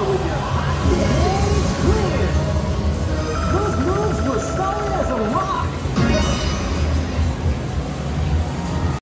over with you.